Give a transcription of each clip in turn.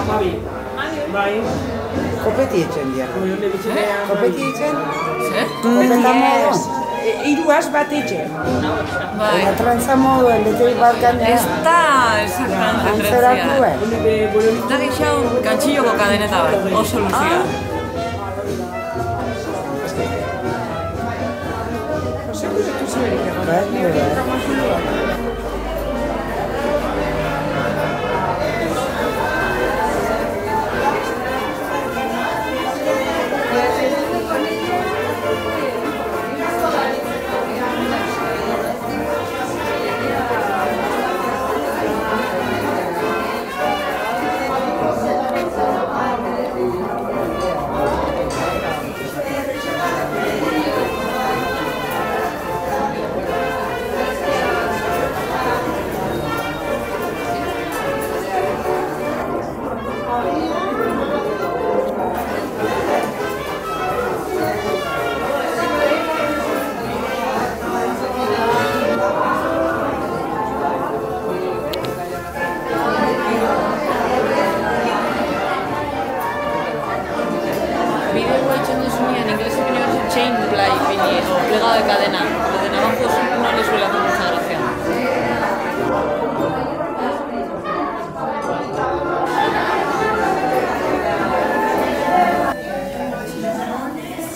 Amabi. Bai. Kopeti etxen dira. Kopeti etxen? Zer? Kopeti bat etxe. Bai. Eta trantza modu, elektrik bat gainera. Ez da, ez da, antzerako, eh? Eta gixau, gantxilloko kadeneta bat, oso luzia. Ah. Itu. O plegado de cadena. Lo de navajo no le suele hacer mucha gracia.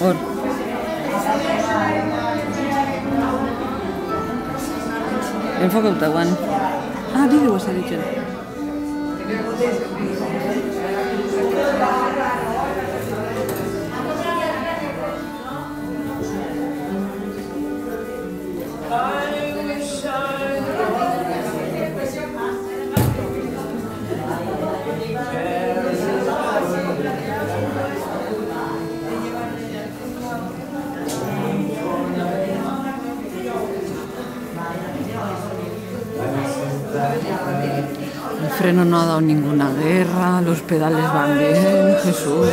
Hor. Enfokauta guan. Ah, bideoa zaritzen. El freno no ha dado ninguna guerra, los pedales van bien, Jesús.